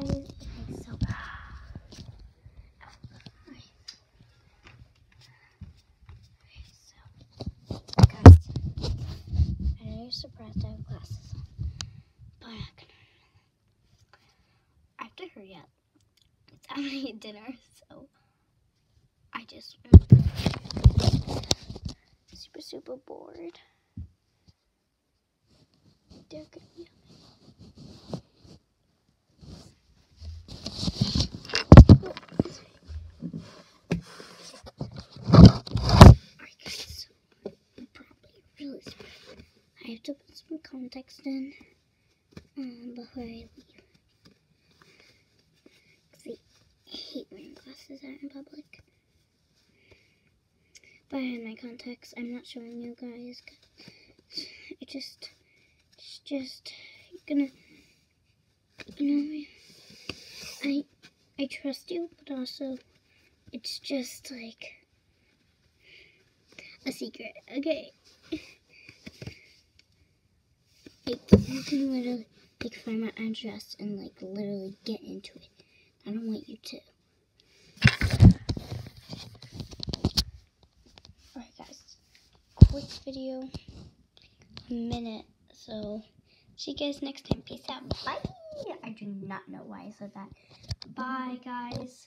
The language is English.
guys. Okay, so. Surprised I have glasses on, but I can. I have to hurry up. It's time to eat dinner, so I just super super bored. They're gonna be Alright guys, so I'm probably really sorry. I have to put some context in um, before I leave. Because I hate wearing glasses out in public. But I had my contacts. I'm not showing you guys. It just, it's just gonna, you know, I, I trust you, but also, it's just like a secret. Okay. Like you can literally like find my address and like literally get into it. I don't want you to. Alright guys. Quick video. A minute. So see you guys next time. Peace out. Bye. I do not know why I said that. Bye guys.